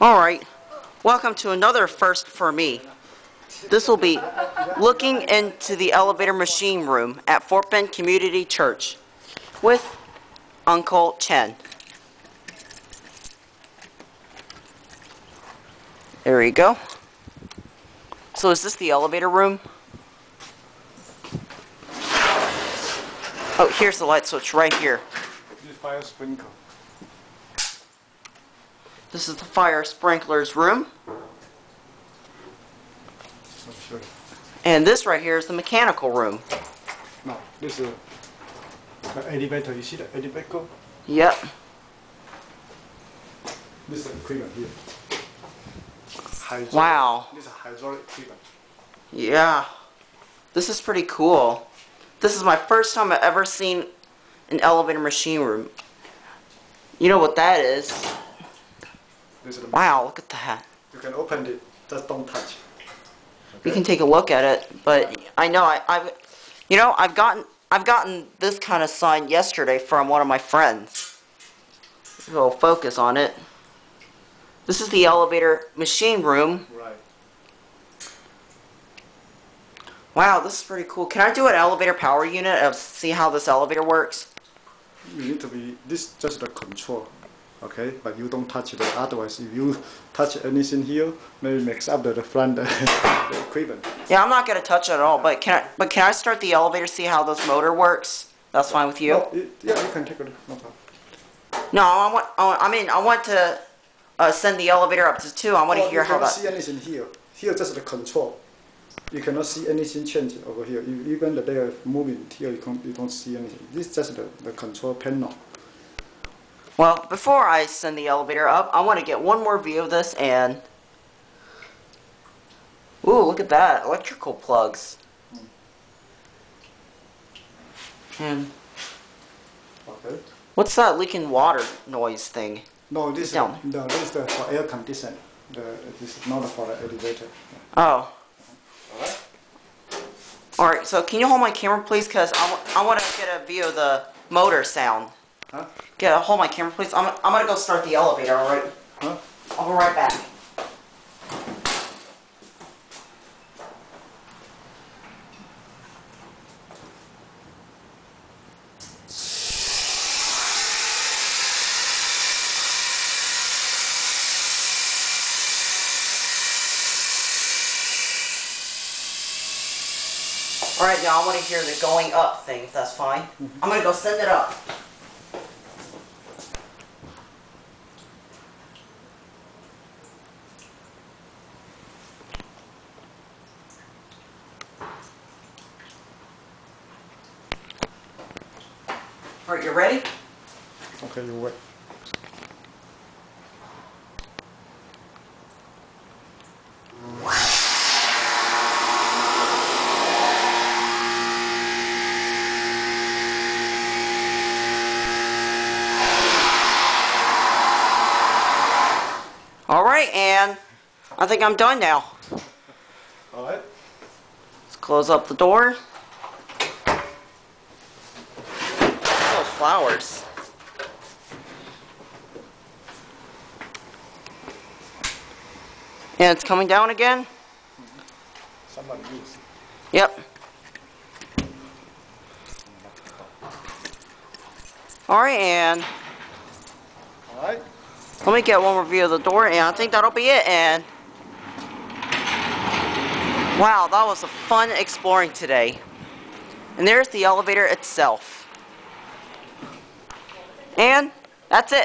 All right, welcome to another first for me. This will be looking into the elevator machine room at Fort Bend Community Church with Uncle Chen. There you go. So is this the elevator room? Oh, here's the light switch right here. This fire sprinkler. This is the fire sprinklers room. You. And this right here is the mechanical room. Now, this is the elevator. You see the elevator? Yep. This is equipment here. Hydraulic. Wow. This is hydraulic equipment. Yeah. This is pretty cool. This is my first time I've ever seen an elevator machine room. You know what that is? Is Wow, look at that. You can open it. Just don't touch. You can take a look at it, but I know I, I've, you know, I've gotten, I've gotten this kind of sign yesterday from one of my friends. We'll focus on it. This is the elevator machine room. Right. Wow, this is pretty cool. Can I do an elevator power unit of see how this elevator works? You need to be. This just the control. Okay, but you don't touch it. Otherwise, if you touch anything here, maybe mix up the, the front the equipment. Yeah, I'm not gonna touch it at all. But can I? But can I start the elevator? See how this motor works? That's fine with you. No, it, yeah, you can take it. No problem. No, I want. I mean, I want to uh, send the elevator up to two. I want to Oh, hear you how cannot that. see anything here. Here just the control. You cannot see anything change over here. You, even the they are moving here, you, can't, you don't see anything. This is just the, the control panel. Well, before I send the elevator up, I want to get one more view of this and. Ooh, look at that! Electrical plugs. And Okay. what's that leaking water noise thing? No, this is no, this is the, for air condition. The, this is not for the elevator. Oh. Alright. Alright, so can you hold my camera, please? Because I, I, want to get a view of the motor sound. Huh? Get hold my camera, please. I'm, I'm going to go start the elevator, alright? Huh? I'll be right back. Alright, now I want to hear the going up thing, if that's fine. Mm-hmm. I'm going to go send it up. Alright, you ready? Okay, you wait. Alright, and I think I'm done now. Alright. Let's close up the door. Flowers. And it's coming down again? Somebody use. Yep. Alright, and Alright. let me get one more view of the door, and I think that'll be it, and... Wow, that was a fun exploring today. And there's the elevator itself. And that's it.